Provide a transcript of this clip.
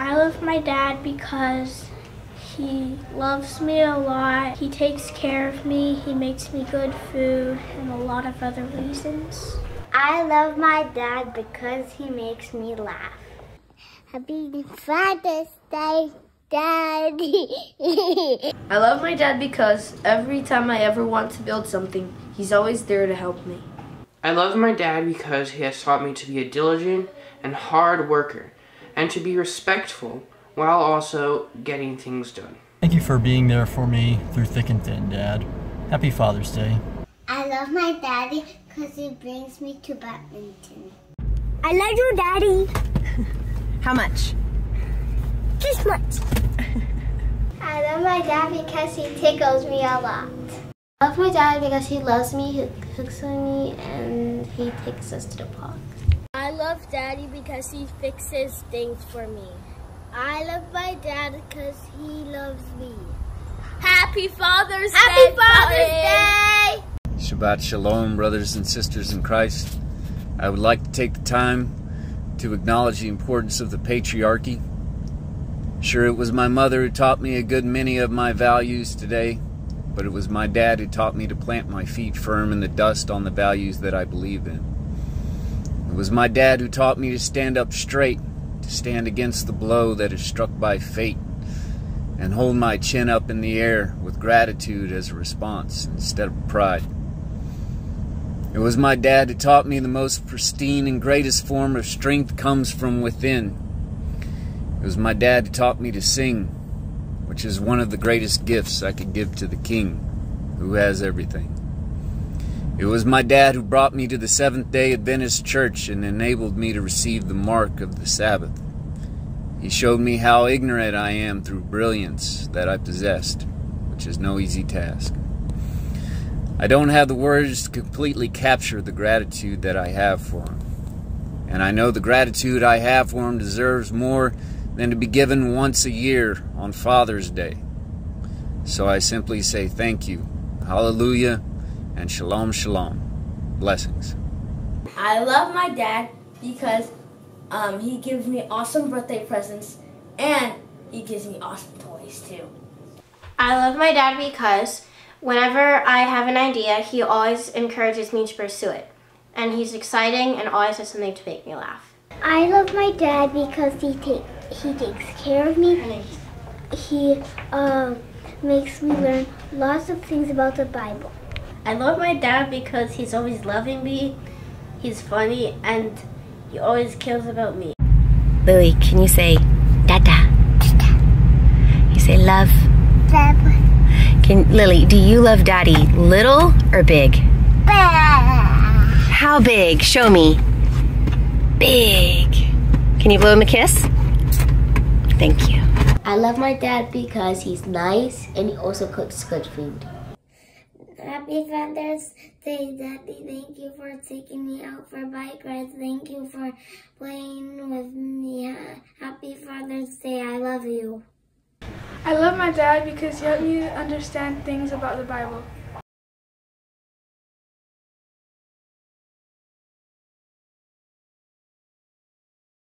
I love my dad because he loves me a lot. He takes care of me. He makes me good food and a lot of other reasons. I love my dad because he makes me laugh. Happy Father's Day, Daddy. I love my dad because every time I ever want to build something, he's always there to help me. I love my dad because he has taught me to be a diligent and hard worker and to be respectful while also getting things done. Thank you for being there for me through thick and thin, Dad. Happy Father's Day. I love my daddy because he brings me to badminton. I love you, Daddy. How much? This much. I love my dad because he tickles me a lot. I love my dad because he loves me, he cooks for me, and he takes us to the park. I love Daddy because he fixes things for me. I love my dad because he loves me. Happy Father's Happy Day! Happy Father's Day! Shabbat Shalom, brothers and sisters in Christ. I would like to take the time to acknowledge the importance of the patriarchy. Sure, it was my mother who taught me a good many of my values today, but it was my dad who taught me to plant my feet firm in the dust on the values that I believe in. It was my dad who taught me to stand up straight, to stand against the blow that is struck by fate, and hold my chin up in the air with gratitude as a response instead of pride. It was my dad who taught me the most pristine and greatest form of strength comes from within. It was my dad who taught me to sing, which is one of the greatest gifts I could give to the King, who has everything. It was my dad who brought me to the Seventh day Adventist Church and enabled me to receive the mark of the Sabbath. He showed me how ignorant I am through brilliance that I possessed, which is no easy task. I don't have the words to completely capture the gratitude that I have for him. And I know the gratitude I have for him deserves more than to be given once a year on Father's Day. So I simply say thank you, hallelujah, and shalom, shalom. Blessings. I love my dad because um, he gives me awesome birthday presents and he gives me awesome toys too. I love my dad because whenever I have an idea, he always encourages me to pursue it. And he's exciting and always has something to make me laugh. I love my dad because he take he takes care of me. He um, makes me learn lots of things about the Bible. I love my dad because he's always loving me, he's funny, and he always cares about me. Lily, can you say Dada? You say love. Dad. Can Lily, do you love Daddy little or big? How big? Show me. Big. Can you blow him a kiss? Thank you. I love my dad because he's nice and he also cooks good food. Happy Father's Day, Daddy. Thank you for taking me out for bike rides. Thank you for playing with me. Happy Father's Day. I love you. I love my dad because he helped me understand things about the Bible.